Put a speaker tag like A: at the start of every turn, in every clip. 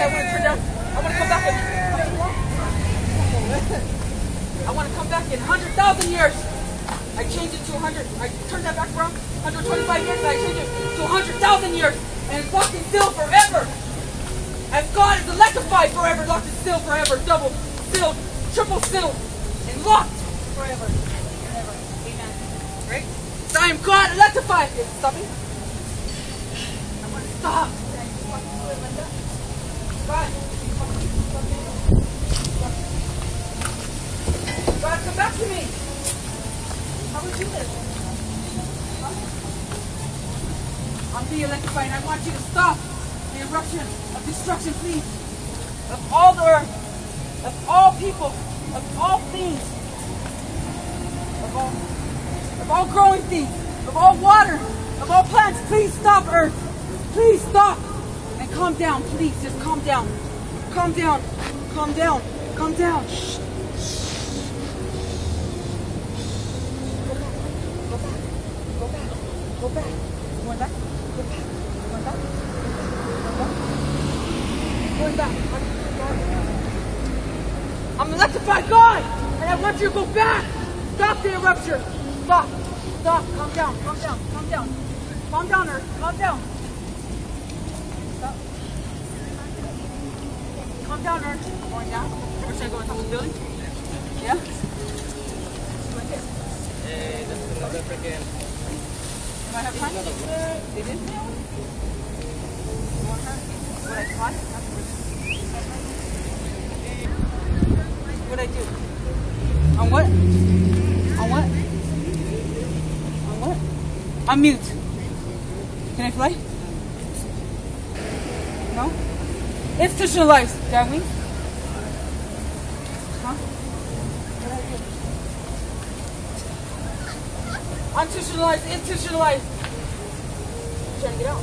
A: 100,000 I want to turn. I want to come back in. I want to come back in 100,000 years. I changed it to 100. I turned that back around 125 years, I changed it to 100,000 years. And it's locked in still forever. As God is electrified forever, locked in still forever, double sealed, triple sealed, and locked forever and ever. Amen. I am God electrified. Stop me. I want to stop. I'm being electrified I want you to stop the eruption of destruction, please. Of all the earth, of all people, of all things, of all, of all growing things, of all water, of all plants. Please stop, earth. Please stop. Calm down, please. Just calm down. Calm down. Calm down. Calm down. Shh. Go back. Go back. Go back. Going back. Go back. Going back. Going back. Going back. I'm electrified God, and I want you to go back. Stop the eruption. Stop. Stop. Calm down. Calm down. Calm down. Calm down, Earth. Calm down. Calm down, Earth. Going down. Where should I go on top of the building? Yeah.
B: Hey, is another freaking.
A: Do I have time? They did? You want her? What I? What I do? On what? On what? On what? I'm mute. Can I fly? No? Institutionalized, do I have? Huh? Institutionalized, institutionalized. Trying to get out.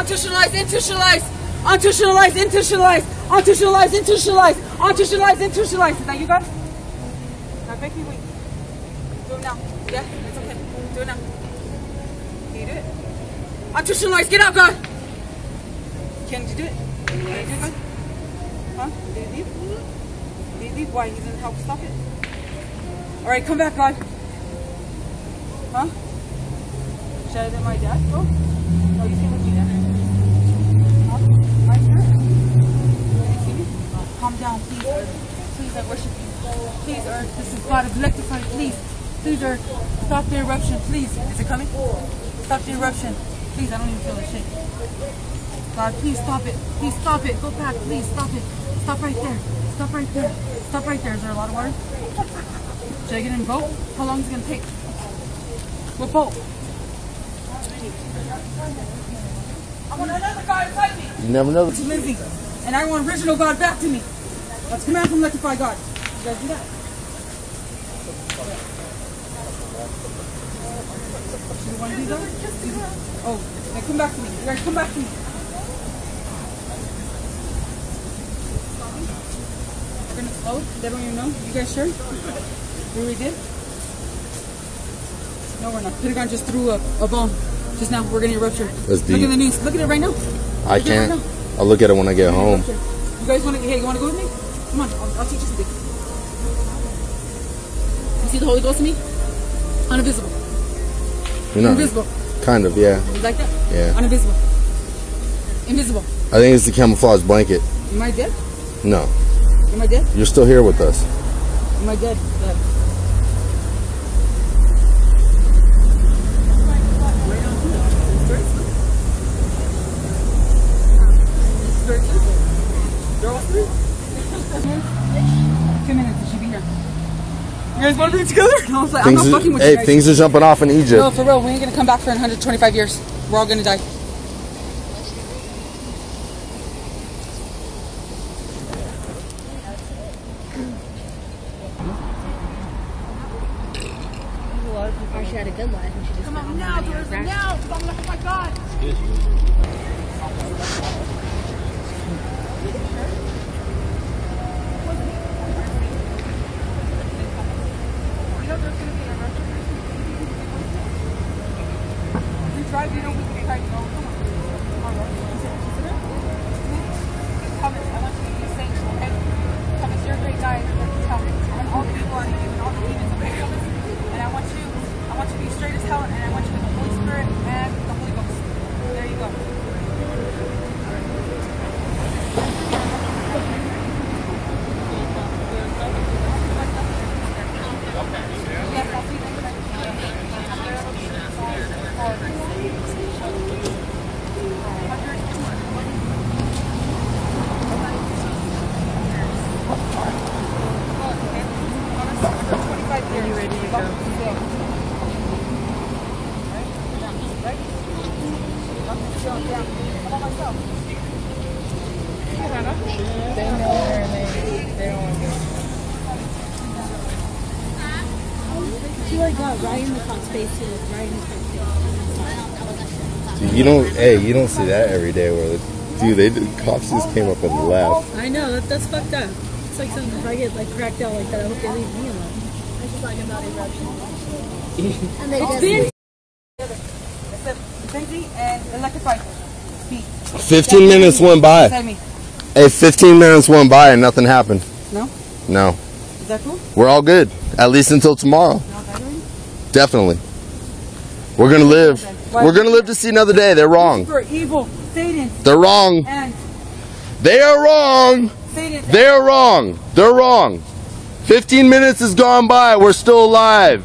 A: Institutionalized, institutionalized. Institutionalized, institutionalized. Institutionalized, institutionalized. Institutionalized, institutionalized. Is that you, God? Now me wait. Do it now. Yeah? It's okay. Do it now. Can you do it? Institutionalized, get out, God. Can you do it? Can? Huh? Did leave? Did? Why? He didn't help stop it? Alright, come back, God. Huh? Should I let my dad go? No, you can't let me dad. Huh? My me? Calm down, please, Earth. Please, I worship you. Please, Earth. This is God of electrified. Please. Please, Earth. Stop the eruption, please. Is it coming? Stop the eruption. Please, I don't even feel the shake. God, please stop it. Please stop it. Go back, please. Stop it. Stop right there. Stop right there. Stop right there. Is there a lot of water? Should I get in a boat? How long is it going to take? What boat? I want another God inside me.
C: You never know.
A: It's living. And I want original God back to me. Let's command from electrify God. You guys do that? You want to do that? Oh, now come back to me. You guys come back to me. Gonna. They don't even know. You guys sure? We really did? No, we're not. Pentagon just threw a, a bomb just now. We're getting a rupture.
C: That's
A: Look at the news. Look at it right now.
C: I
A: Look at
C: can't.
A: right now.
C: I'll look at it when I get home.
A: You guys want to? Hey, you want to go with me? Come on, I'll, I'll teach you something. You see the Holy Ghost in me? Uninvisible.
C: You know,
A: Invisible.
C: kind of, yeah.
A: You like that?
C: Yeah.
A: Uninvisible. Invisible.
C: I think it's the camouflage blanket.
A: Am I dead?
C: No,
A: Am I dead?
C: you're still here with us.
A: Am I dead? Dead. Two minutes, it should be here. You guys want to be together? No, I was like, I'm not fucking with you
C: hey, things are jumping off in Egypt.
A: No, for real, we ain't gonna come back for 125 years. We're all gonna die.
D: She had a good life and she just
A: Come on now, Doris, now! I'm like, oh my god! You know there's gonna be a rupture. We tried, you know, we tried to go. out and I want you the Holy Spirit
D: and the Holy Ghost. There you go. Are you ready to go? Right in the cop's face. She right in his face.
C: You don't. Hey, you don't see that every day. Where, the, dude, they did- cops just came up and left.
D: I know, that, that's fucked up. It's like something, if I get like cracked out like that, I hope they leave me alone. I just like about eruption. and they
A: Spin. Except Benji and electrified.
C: 15 minutes went by. Hey, 15 minutes went by and nothing happened.
A: No?
C: No,
A: Is that cool?
C: we're all good. At least until tomorrow. Definitely. We're gonna live. We're gonna live to see another day. They're wrong.
A: For evil, Satan,
C: They're wrong. They are wrong. They're wrong. They're wrong. 15 minutes has gone by. We're still alive.